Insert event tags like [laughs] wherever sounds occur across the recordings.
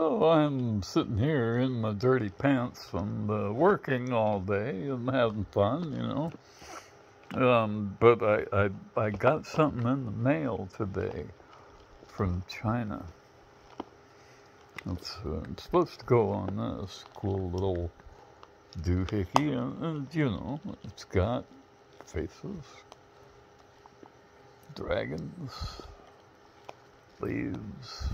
So I'm sitting here in my dirty pants from uh, working all day and having fun, you know. Um, but I, I, I got something in the mail today from China. It's, uh, it's supposed to go on this cool little doohickey, and, and you know, it's got faces, dragons, leaves.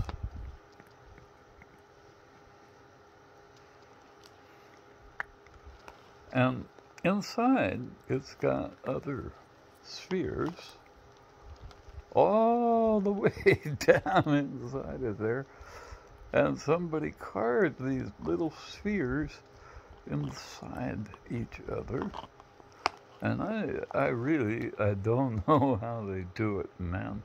And inside, it's got other spheres all the [laughs] way down inside of there. And somebody carved these little spheres inside each other. And I, I really, I don't [laughs] know how they do it, man.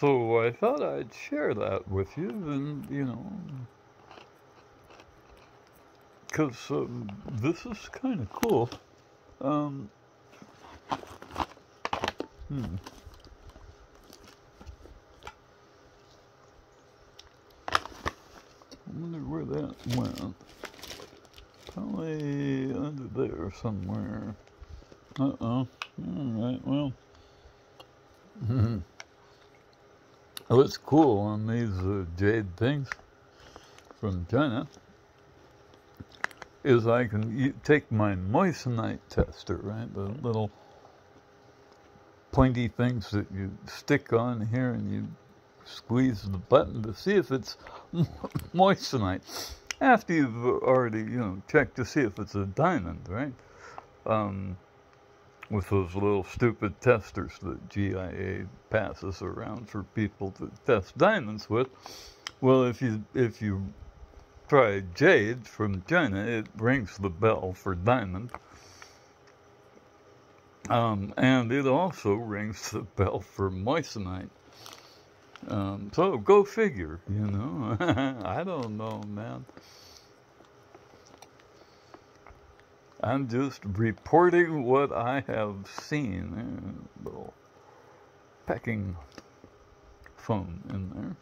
So I thought I'd share that with you, and you know, because um, this is kind of cool. Um, hmm. I wonder where that went. Probably under there somewhere. Uh oh. Alright, well. [laughs] What's cool on these uh, jade things from China is I can take my moissanite tester, right? The little pointy things that you stick on here and you squeeze the button to see if it's [laughs] moissanite. After you've already, you know, checked to see if it's a diamond, right? Um, with those little stupid testers that GIA passes around for people to test diamonds with. Well, if you if you try jade from China, it rings the bell for diamond. Um, and it also rings the bell for moissanite. Um, so go figure, you know. [laughs] I don't know, man. I'm just reporting what I have seen. Little packing phone in there.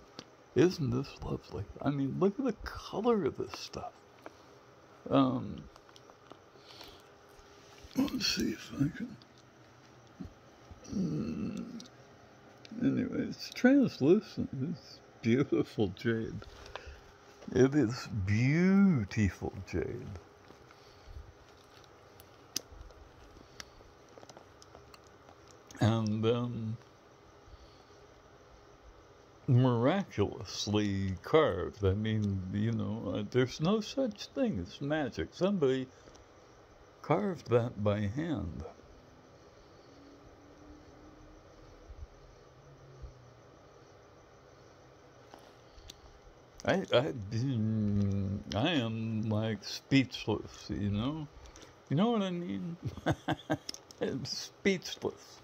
Isn't this lovely? I mean, look at the color of this stuff. Um, let's see if I can. Mm, anyway, it's translucent. It's beautiful jade. It is beautiful jade. And um, miraculously carved. I mean, you know, uh, there's no such thing as magic. Somebody carved that by hand. I, I, mm, I am like speechless, you know? You know what I mean? [laughs] I'm speechless.